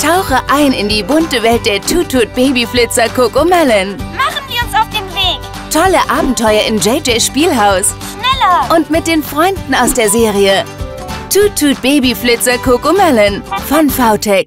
Tauche ein in die bunte Welt der Tutut Babyflitzer Cocomelon. Machen wir uns auf den Weg. Tolle Abenteuer in JJ's Spielhaus. Schneller. Und mit den Freunden aus der Serie. Tutut Babyflitzer Cocomelon von VTech.